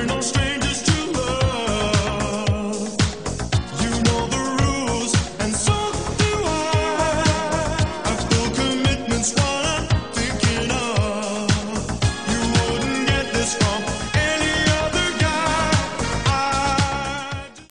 no strings.